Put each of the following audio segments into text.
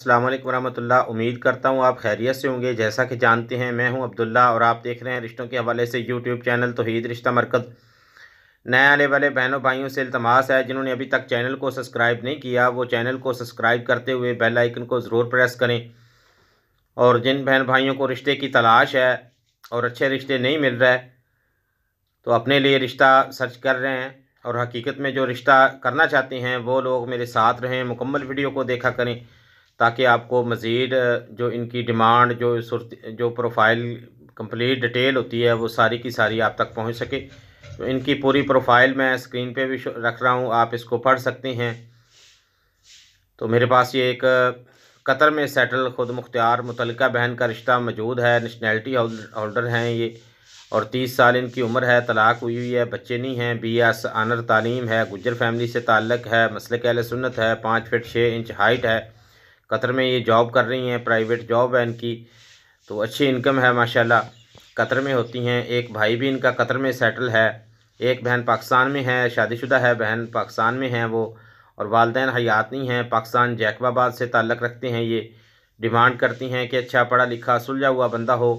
अल्लाम वरहमतुल्लाह। उम्मीद करता हूँ आप खैरियत से होंगे। जैसा कि जानते हैं, मैं हूँ अब्दुल्ला और आप देख रहे हैं रिश्तों के हवाले से यूट्यूब चैनल तोहीद रिश्ता मरकज़। नए आने वाले बहनों भाइयों से इल्तमास है। जिन्होंने अभी तक चैनल को सब्सक्राइब नहीं किया, वो चैनल को सब्सक्राइब करते हुए बेल आइकन को ज़रूर प्रेस करें। और जिन बहन भाइयों को रिश्ते की तलाश है और अच्छे रिश्ते नहीं मिल रहे तो अपने लिए रिश्ता सर्च कर रहे हैं और हकीकत में जो रिश्ता करना चाहते हैं, वो लोग मेरे साथ रहें। मुकम्मल वीडियो को देखा करें। ताकि आपको मज़ीद जो इनकी डिमांड, जो जो प्रोफ़ाइल, कंप्लीट डिटेल होती है, वो सारी की सारी आप तक पहुँच सके। तो इनकी पूरी प्रोफ़ाइल मैं स्क्रीन पे भी रख रहा हूँ, आप इसको पढ़ सकते हैं। तो मेरे पास ये एक कतर में सेटल, खुद मुख्तियार मुतल बहन का रिश्ता मौजूद है, नेशनैलिटी होल्डर हैं ये, और तीस साल इनकी उम्र है, तलाक हुई हुई है, बच्चे नहीं हैं बी एस आनर तालीम है गुजर फैमिली से ताल्लक है मसल कहल सुन्नत है, पाँच फिट छः इंच हाइट है। कतर में ये जॉब कर रही हैं प्राइवेट जॉब है इनकी तो अच्छी इनकम है, माशाल्लाह। कतर में होती हैं, एक भाई भी इनका कतर में सेटल है, एक बहन पाकिस्तान में है, शादीशुदा है, बहन पाकिस्तान में है वो, और वालदेन हयात नहीं हैं, पाकिस्तान जैकबाबाद से ताल्लक़ रखते हैं, ये डिमांड करती हैं कि अच्छा पढ़ा लिखा, सुलझा हुआ बंदा हो,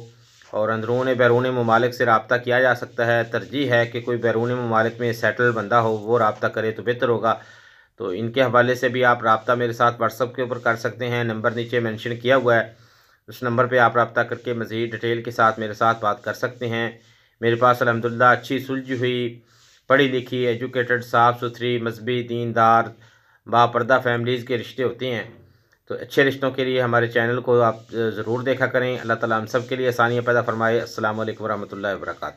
और अंदरून बैरून ममालिक से रबता किया जा सकता है, तरजीह है कि कोई बैरून ममालिक में सेटल बंदा हो, वो रबता करे तो बेहतर होगा। तो इनके हवाले से भी आप रबता मेरे साथ व्हाट्सअप के ऊपर कर सकते हैं। नंबर नीचे मेंशन किया हुआ है। उस नंबर पे आप रबता करके मज़ीद डिटेल के साथ मेरे साथ बात कर सकते हैं। मेरे पास अलहमदिल्ला अच्छी सुलझी हुई, पढ़ी लिखी, एजुकेटेड, साफ़ सुथरी, मजहबी, दीनदार, बापर्दा फैमिलीज़ के रिश्ते होते हैं। तो अच्छे रिश्तों के लिए हमारे चैनल को आप ज़रूर देखा करें। अल्लाह ताला हम सब के लिए आसानियाँ पैदा फरमाए। असल वरहमल वर्का